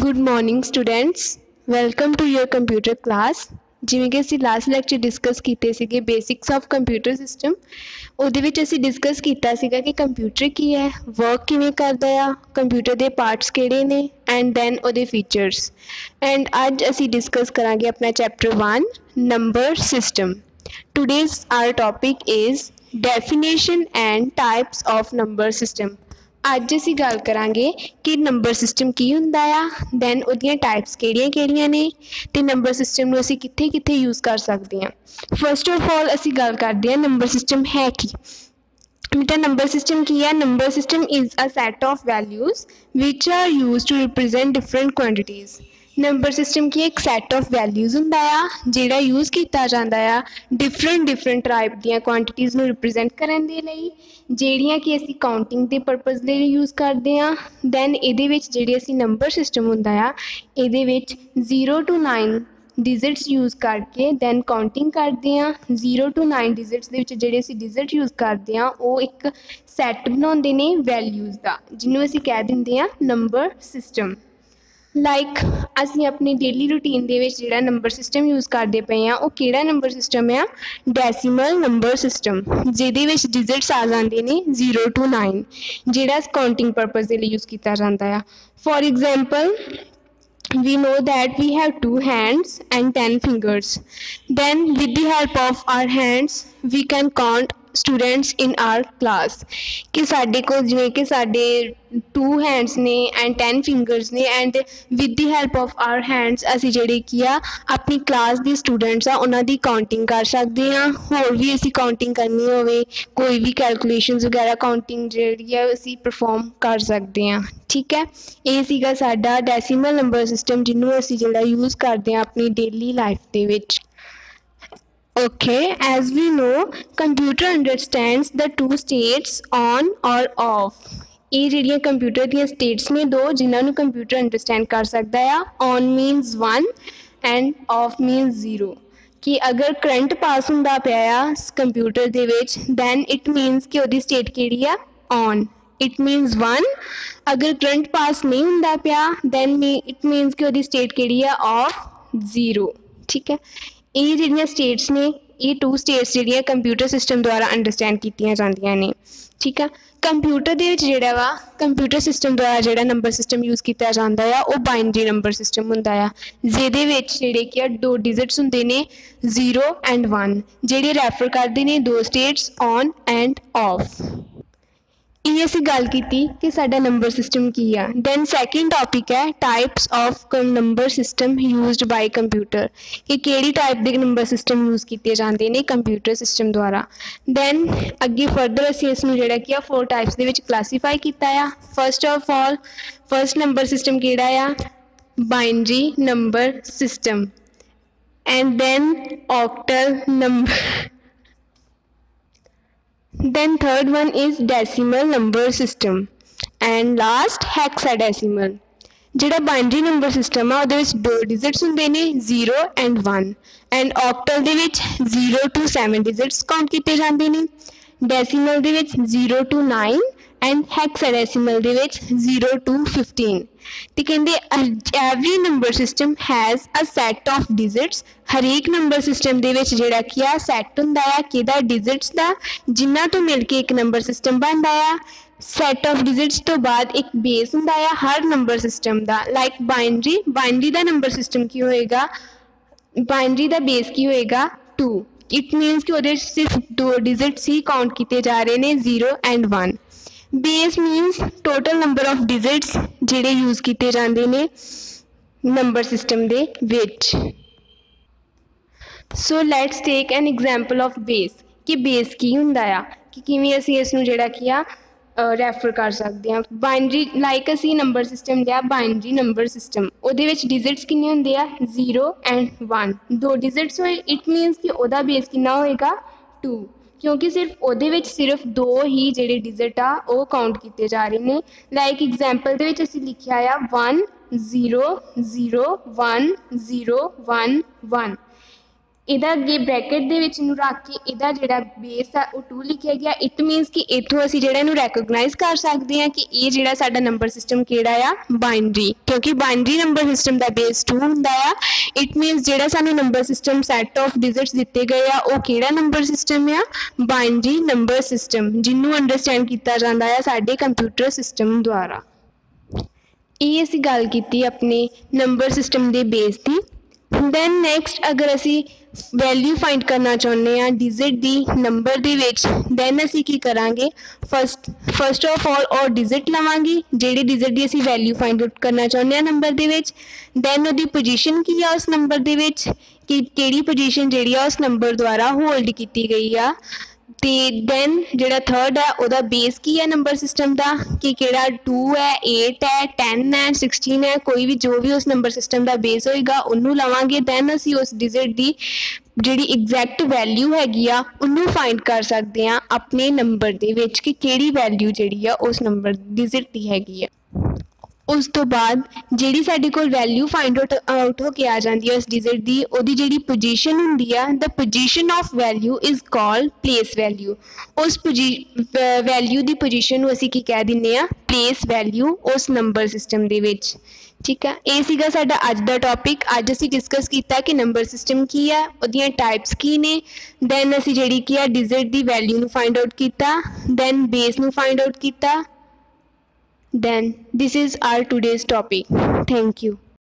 Good morning students welcome to your computer class ਜਿਵੇਂ ਕਿ ਅਸੀਂ ਲਾਸਟ ਲੈਕਚਰ ਡਿਸਕਸ ਕੀਤੇ ਸੀਗੇ ਬੇਸਿਕਸ ਆਫ ਕੰਪਿਊਟਰ ਸਿਸਟਮ ਉਹਦੇ ਵਿੱਚ ਅਸੀਂ ਡਿਸਕਸ ਕੀਤਾ ਸੀਗਾ ਕਿ ਕੰਪਿਊਟਰ ਕੀ ਹੈ ਵਰਕ ਕਿਵੇਂ ਕਰਦਾ ਆ ਕੰਪਿਊਟਰ ਦੇ ਪਾਰਟਸ ਕਿਹੜੇ ਨੇ ਐਂਡ ਦੈਨ ਉਹਦੇ ਫੀਚਰਸ ਐਂਡ ਅੱਜ ਅਸੀਂ ਡਿਸਕਸ ਕਰਾਂਗੇ ਆਪਣਾ chapter 1 number system today's our topic is definition and types of number system ਅੱਜ ਅਸੀਂ ਗੱਲ ਕਰਾਂਗੇ ਕਿ ਨੰਬਰ ਸਿਸਟਮ ਕੀ ਹੁੰਦਾ ਆ ਦੈਨ ਉਹਦੀਆਂ ਟਾਈਪਸ ਕਿਹੜੀਆਂ-ਕਿਹੜੀਆਂ ਨੇ ਤੇ ਨੰਬਰ ਸਿਸਟਮ ਨੂੰ ਅਸੀਂ ਕਿੱਥੇ-ਕਿੱਥੇ ਯੂਜ਼ ਕਰ ਸਕਦੇ ਹਾਂ। ਫਰਸਟ ਆਫ ਆਲ ਅਸੀਂ ਗੱਲ ਕਰਦੇ ਹਾਂ ਨੰਬਰ ਸਿਸਟਮ ਹੈ ਕੀ। ਬੇਟਾ ਨੰਬਰ ਸਿਸਟਮ ਕੀ ਹੈ number system is a set of values which are used to represent different quantities number system ਕੀ ਇੱਕ ਸੈੱਟ ਆਫ ਵੈਲਿਊਜ਼ ਹੁੰਦਾ ਆ, ਜਿਹੜਾ ਯੂਜ਼ ਕੀਤਾ ਜਾਂਦਾ ਆ ਡਿਫਰੈਂਟ ਡਿਫਰੈਂਟ ਟਾਈਪ ਦੀਆਂ ਕੁਆਂਟੀਟੀਆਂ ਨੂੰ ਰਿਪਰੈਜ਼ੈਂਟ ਕਰਨ ਦੇ ਲਈ, ਜਿਹੜੀਆਂ ਕਿ ਅਸੀਂ ਕਾਊਂਟਿੰਗ ਦੇ ਪਰਪਸ ਲਈ ਯੂਜ਼ ਕਰਦੇ ਆ ਦੈਨ ਇਹਦੇ ਵਿੱਚ ਜਿਹੜੇ ਅਸੀਂ ਨੰਬਰ ਸਿਸਟਮ ਹੁੰਦਾ ਆ, ਇਹਦੇ ਵਿੱਚ 0 ਟੂ 9 ਡਿਜਿਟਸ ਯੂਜ਼ ਕਰਕੇ ਦੈਨ ਕਾਊਂਟਿੰਗ ਕਰਦੇ ਆ 0 ਟੂ 9 ਡਿਜਿਟਸ ਦੇ ਵਿੱਚ ਜਿਹੜੇ ਅਸੀਂ ਡਿਜਿਟ ਯੂਜ਼ ਕਰਦੇ ਆ ਉਹ ਇੱਕ ਸੈੱਟ ਬਣਾਉਂਦੇ ਨੇ ਵੈਲਿਊਜ਼ ਦਾ, ਜਿਹਨੂੰ ਅਸੀਂ ਕਹਿ ਦਿੰਦੇ ਆ ਨੰਬਰ ਸਿਸਟਮ ਲਾਈਕ ਅਸੀਂ ਆਪਣੀ ਡੇਲੀ ਰੂਟੀਨ ਦੇ ਵਿੱਚ ਜਿਹੜਾ ਨੰਬਰ ਸਿਸਟਮ ਯੂਜ਼ ਕਰਦੇ ਪਏ ਆ ਉਹ ਕਿਹੜਾ ਨੰਬਰ ਸਿਸਟਮ ਆ? ਡੈਸੀਮਲ ਨੰਬਰ ਸਿਸਟਮ ਜਿਹਦੇ ਵਿੱਚ ਡਿਜਿਟਸ ਆ ਜਾਂਦੇ ਨੇ 0 ਟੂ 9 ਜਿਹੜਾ ਕਾਊਂਟਿੰਗ ਪਰਪਸ ਦੇ ਲਈ ਯੂਜ਼ ਕੀਤਾ ਜਾਂਦਾ ਆ। For example we know that we have two hands and 10 fingers. Then with the help of our hands, we can count students in our class ਕਿ ਸਾਡੇ ਕੋਲ ਜਿਵੇਂ ਕਿ ਸਾਡੇ ਟੂ ਹੈਂਡਸ ਨੇ ਐਂਡ 10 ਫਿੰਗਰਸ ਨੇ and with the help of our hands ਅਸੀਂ ਜਿਹੜੇ ਕੀ ਆ, ਆਪਣੀ ਕਲਾਸ ਦੇ ਸਟੂਡੈਂਟਸ ਆ, ਉਹਨਾਂ ਦੀ ਕਾਊਂਟਿੰਗ ਕਰ ਸਕਦੇ ਆ ਹੋਰ ਵੀ ਅਸੀਂ ਕਾਊਂਟਿੰਗ ਕਰਨੀ ਹੋਵੇ, ਕੋਈ ਵੀ ਕੈਲਕੂਲੇਸ਼ਨਸ ਵਗੈਰਾ ਕਾਊਂਟਿੰਗ ਜਿਹੜੀ ਆ, ਅਸੀਂ ਪਰਫਾਰਮ ਕਰ ਸਕਦੇ ਆ ਠੀਕ ਹੈ? ਇਹ ਸੀਗਾ ਸਾਡਾ ਡੈਸੀਮਲ ਨੰਬਰ ਸਿਸਟਮ ਜਿਹਨੂੰ ਅਸੀਂ ਜਿਹੜਾ ਯੂਜ਼ ਕਰਦੇ ਆ ਆਪਣੀ ਡੇਲੀ ਲਾਈਫ ਦੇ ਵਿੱਚ। Okay, as we know, computer understands the two states on or off. ਇਹ ਜਿਹੜੀਆਂ ਕੰਪਿਊਟਰ ਦੀਆਂ ਸਟੇਟਸ ਨੇ ਦੋ ਜਿਨ੍ਹਾਂ ਨੂੰ ਕੰਪਿਊਟਰ ਅੰਡਰਸਟੈਂਡ ਕਰ ਸਕਦਾ ਆ on means 1 and off means 0 ਕਿ ਅਗਰ ਕਰੰਟ ਪਾਸ ਹੁੰਦਾ ਪਿਆ ਆ ਕੰਪਿਊਟਰ ਦੇ ਵਿੱਚ ਦੈਨ ਇਟ ਮੀਨਸ ਕਿ ਉਹਦੀ ਸਟੇਟ ਕਿਹੜੀ ਆ? ਔਨ ਇਟ ਮੀਨਸ 1 ਅਗਰ ਕਰੰਟ ਪਾਸ ਨਹੀਂ ਹੁੰਦਾ ਪਿਆ ਦੈਨ ਇਟ ਮੀਨਸ ਕਿ ਉਹਦੀ ਸਟੇਟ ਕਿਹੜੀ ਆ? ਆਫ 0 ਠੀਕ ਹੈ? ਇਹ ਜਿਹੜੀਆਂ ਸਟੇਟਸ ਨੇ, ਇਹ ਟੂ ਸਟੇਟਸ ਜਿਹੜੀਆਂ ਕੰਪਿਊਟਰ ਸਿਸਟਮ ਦੁਆਰਾ ਅੰਡਰਸਟੈਂਡ ਕੀਤੀਆਂ ਜਾਂਦੀਆਂ ਨੇ, ਠੀਕ ਆ? ਕੰਪਿਊਟਰ ਦੇ ਵਿੱਚ ਜਿਹੜਾ ਵਾ ਕੰਪਿਊਟਰ ਸਿਸਟਮ ਦੁਆਰਾ ਜਿਹੜਾ ਨੰਬਰ ਸਿਸਟਮ ਯੂਜ਼ ਕੀਤਾ ਜਾਂਦਾ ਆ, ਉਹ ਬਾਈਨਰੀ ਨੰਬਰ ਸਿਸਟਮ ਹੁੰਦਾ ਆ। ਜਿਹਦੇ ਵਿੱਚ ਜਿਹੜੇ ਕਿ ਆ, ਦੋ ਡਿਜਿਟਸ ਹੁੰਦੇ ਨੇ 0 ਐਂਡ 1 ਜਿਹੜੇ ਰੈਫਰ ਕਰਦੇ ਨੇ ਦੋ ਸਟੇਟਸ ਔਨ ਐਂਡ ਆਫ ਇਹ ਅਸੀਂ ਗੱਲ ਕੀਤੀ ਕਿ ਸਾਡਾ ਨੰਬਰ ਸਿਸਟਮ ਕੀ ਆ। ਦੈਨ ਸੈਕਿੰਡ ਟਾਪਿਕ ਹੈ types of number system used by computer ਕਿ ਕਿਹੜੀ ਟਾਈਪ ਦੇ ਨੰਬਰ ਸਿਸਟਮ ਯੂਜ਼ ਕੀਤੇ ਜਾਂਦੇ ਨੇ ਕੰਪਿਊਟਰ ਸਿਸਟਮ ਦੁਆਰਾ। ਦੈਨ ਅੱਗੇ ਫਰਦਰ ਅਸੀਂ ਇਸ ਨੂੰ ਜਿਹੜਾ ਕੀ ਆ ਫੋਰ ਟਾਈਪਸ ਦੇ ਵਿੱਚ ਕਲਾਸੀਫਾਈ ਕੀਤਾ ਆ। First of all first number system ਕਿਹੜਾ ਆ? Binary number system and then octal number then third one is decimal number system. And last, hexadecimal. ਜਿਹੜਾ ਬਾਈਨਰੀ ਨੰਬਰ ਸਿਸਟਮ ਆ, ਉਹਦੇ ਵਿੱਚ ਦੋ ਡਿਜਿਟਸ ਹੁੰਦੇ ਨੇ 0 ਐਂਡ 1 ਐਂਡ ਆਕਟਲ ਦੇ ਵਿੱਚ 0 ਟੂ 7 ਡਿਜਿਟਸ ਕਾਊਂਟ ਕੀਤੇ ਜਾਂਦੇ ਨੇ। ਡੈਸੀਮਲ ਦੇ ਵਿੱਚ 0 ਟੂ 9 ਐਂਡ ਹੈਕਸਾਡੈਸੀਮਲ ਦੇ ਵਿੱਚ 0 ਟੂ 15 ਤੇ ਕਹਿੰਦੇ every number system has a set of digits ਹਰੇਕ ਨੰਬਰ ਸਿਸਟਮ ਦੇ ਵਿੱਚ ਜਿਹੜਾ ਕੀ ਆ ਸੈਟ ਹੁੰਦਾ ਆ, ਕਿਹਦਾ ਡਿਜਿਟਸ ਦਾ? ਜਿਨ੍ਹਾਂ ਤੋਂ ਮਿਲ ਕੇ ਇੱਕ ਨੰਬਰ ਸਿਸਟਮ ਬਣਦਾ ਆ ਸੈਟ ਆਫ ਡਿਜਿਟਸ ਤੋਂ ਬਾਅਦ ਇੱਕ ਬੇਸ ਹੁੰਦਾ ਆ, ਹਰ ਨੰਬਰ ਸਿਸਟਮ ਦਾ। ਲਾਈਕ ਬਾਈਨਰੀ ਬਾਈਨਰੀ ਦਾ ਨੰਬਰ ਸਿਸਟਮ ਕੀ ਹੋਏਗਾ? ਬਾਈਨਰੀ ਦਾ ਬੇਸ ਕੀ ਹੋਏਗਾ? 2 ਇਟ ਮੀਨਸ ਕਿ ਉਹਦੇ ਸਿਰਫ ਦੋ ਡਿਜਿਟਸ ਹੀ ਕਾਊਂਟ ਕੀਤੇ ਜਾ ਰਹੇ ਨੇ 0 and 1 base means total number of digits ਜਿਹੜੇ ਯੂਜ਼ ਕੀਤੇ ਜਾਂਦੇ ਨੇ ਨੰਬਰ ਸਿਸਟਮ ਦੇ ਵਿੱਚ। So let's take an example of base ਕਿ ਬੇਸ ਕੀ ਹੁੰਦਾ ਆ? ਕਿ ਕਿਵੇਂ ਅਸੀਂ ਇਸ ਨੂੰ ਜਿਹੜਾ ਕੀ ਆ ਰੈਫਰ ਕਰ ਸਕਦੇ ਹਾਂ। ਬਾਈਨਰੀ ਲਾਈਕ ਅਸੀਂ ਨੰਬਰ ਸਿਸਟਮ ਲਿਆ ਬਾਈਨਰੀ ਨੰਬਰ ਸਿਸਟਮ ਉਹਦੇ ਵਿੱਚ ਡਿਜਿਟਸ ਕਿੰਨੇ ਹੁੰਦੇ ਆ? 0 ਐਂਡ 1 ਦੋ ਡਿਜਿਟਸ ਹੋਏ ਇਟ ਮੀਨਸ ਕਿ ਉਹਦਾ ਬੇਸ ਕਿੰਨਾ ਹੋਏਗਾ? 2 ਕਿਉਂਕਿ ਸਿਰਫ ਉਹਦੇ ਵਿੱਚ ਸਿਰਫ ਦੋ ਹੀ ਜਿਹੜੇ ਡਿਜਿਟ ਆ, ਉਹ ਕਾਊਂਟ ਕੀਤੇ ਜਾ ਰਹੇ ਨੇ। ਲਾਈਕ ਐਗਜ਼ਾਮਪਲ ਦੇ ਵਿੱਚ ਅਸੀਂ ਲਿਖਿਆ ਆ 1 0 0 1 0 1 1 ਇਹਦਾ ਅੱਗੇ ਬ੍ਰੈਕਟ ਦੇ ਵਿੱਚ ਨੂੰ ਰੱਖ ਕੇ ਇਹਦਾ ਜਿਹੜਾ ਬੇਸ ਆ ਉਹ 2 ਲਿਖਿਆ ਗਿਆ। ਇਟ ਮੀਨਸ ਕਿ ਇੱਥੋਂ ਅਸੀਂ ਜਿਹੜਾ ਇਹਨੂੰ ਰੈਕੋਗਨਾਈਜ਼ ਕਰ ਸਕਦੇ ਹਾਂ ਕਿ ਇਹ ਜਿਹੜਾ ਸਾਡਾ ਨੰਬਰ ਸਿਸਟਮ ਕਿਹੜਾ ਆ? ਬਾਈਨਰੀ ਕਿਉਂਕਿ ਬਾਈਨਰੀ ਨੰਬਰ ਸਿਸਟਮ ਦਾ ਬੇਸ 2 ਹੁੰਦਾ ਆ। ਇਟ ਮੀਨਸ ਜਿਹੜਾ ਸਾਨੂੰ number system set of digits ਦਿੱਤੇ ਗਏ ਆ, ਉਹ ਕਿਹੜਾ ਨੰਬਰ ਸਿਸਟਮ ਆ? ਬਾਈਨਰੀ ਨੰਬਰ ਸਿਸਟਮ ਜਿਹਨੂੰ ਅੰਡਰਸਟੈਂਡ ਕੀਤਾ ਜਾਂਦਾ ਆ ਸਾਡੇ ਕੰਪਿਊਟਰ ਸਿਸਟਮ ਦੁਆਰਾ। ਇਹ ਅਸੀਂ ਗੱਲ ਕੀਤੀ ਆਪਣੇ ਨੰਬਰ ਸਿਸਟਮ ਦੇ ਬੇਸ ਦੀ। ਦੈਨ ਨੈਕਸਟ ਅਗਰ ਅਸੀਂ ਵੈਲਿਊ ਫਾਈਂਡ ਕਰਨਾ ਚਾਹੁੰਦੇ ਆ ਡਿਜਿਟ ਦੀ ਨੰਬਰ ਦੇ ਵਿੱਚ ਦੈਨ ਅਸੀਂ ਕੀ ਕਰਾਂਗੇ? ਫਸਟ ਫਸਟ ਆਫ ਆਲ ਔਰ ਡਿਜਿਟ ਲਵਾਂਗੇ, ਜਿਹੜੀ ਡਿਜਿਟ ਦੀ ਅਸੀਂ ਵੈਲਿਊ ਫਾਈਂਡ ਆਊਟ ਕਰਨਾ ਚਾਹੁੰਦੇ ਆ ਨੰਬਰ ਦੇ ਵਿੱਚ। ਦੈਨ ਉਹਦੀ ਪੋਜੀਸ਼ਨ ਕੀ ਆ ਉਸ ਨੰਬਰ ਦੇ ਵਿੱਚ? ਕਿ ਕਿਹੜੀ ਪੋਜੀਸ਼ਨ ਜਿਹੜੀ ਆ ਉਸ ਨੰਬਰ ਦੁਆਰਾ ਹੋਲਡ ਕੀਤੀ ਗਈ ਆ? ਤੇ ਦੈਨ ਜਿਹੜਾ ਥਰਡ ਹੈ, ਉਹਦਾ ਬੇਸ ਕੀ ਹੈ ਨੰਬਰ ਸਿਸਟਮ ਦਾ? ਕਿ ਕਿਹੜਾ 2 ਹੈ 8 ਹੈ 10 ਹੈ 16 ਹੈ, ਕੋਈ ਵੀ ਜੋ ਵੀ ਉਸ ਨੰਬਰ ਸਿਸਟਮ ਦਾ ਬੇਸ ਹੋਏਗਾ, ਉਹਨੂੰ ਲਵਾਂਗੇ। ਦੈਨ ਅਸੀਂ ਉਸ ਡਿਜਿਟ ਦੀ ਜਿਹੜੀ ਐਗਜ਼ੈਕਟ ਵੈਲਿਊ ਹੈਗੀ ਆ, ਉਹਨੂੰ ਫਾਈਂਡ ਕਰ ਸਕਦੇ ਆ ਆਪਣੇ ਨੰਬਰ ਦੇ ਵਿੱਚ ਕਿ ਕਿਹੜੀ ਵੈਲਿਊ ਜਿਹੜੀ ਆ, ਉਸ ਨੰਬਰ ਡਿਜਿਟ ਦੀ ਹੈਗੀ ਆ। ਉਸ ਤੋਂ ਬਾਅਦ ਜਿਹੜੀ ਸਾਡੇ ਕੋਲ ਵੈਲਿਊ ਫਾਈਂਡ ਆਊਟ ਆਊਟ ਹੋ ਕੇ ਆ ਜਾਂਦੀ ਹੈ ਉਸ ਡਿਜਿਟ ਦੀ, ਉਹਦੀ ਜਿਹੜੀ ਪੋਜੀਸ਼ਨ ਹੁੰਦੀ ਆ the position of value is called place value ਉਸ ਵੈਲਿਊ ਦੀ ਪੋਜੀਸ਼ਨ ਨੂੰ ਅਸੀਂ ਕੀ ਕਹਿ ਦਿੰਨੇ ਆ ਪਲੇਸ ਵੈਲਿਊ ਉਸ ਨੰਬਰ ਸਿਸਟਮ ਦੇ ਵਿੱਚ। ਠੀਕ ਆ? ਇਹ ਸੀਗਾ ਸਾਡਾ ਅੱਜ ਦਾ ਟੌਪਿਕ ਅੱਜ ਅਸੀਂ ਡਿਸਕਸ ਕੀਤਾ ਕਿ ਨੰਬਰ ਸਿਸਟਮ ਕੀ ਆ, ਉਹਦੀਆਂ ਟਾਈਪਸ ਕੀ ਨੇ। ਦੈਨ ਅਸੀਂ ਜਿਹੜੀ ਕੀ ਆ ਡਿਜਿਟ ਦੀ ਵੈਲਿਊ ਨੂੰ ਫਾਈਂਡ ਆਊਟ ਕੀਤਾ। ਦੈਨ ਬੇਸ ਨੂੰ ਫਾਈਂਡ ਆਊਟ ਕੀਤਾ। Then this is our today's topic. Thank you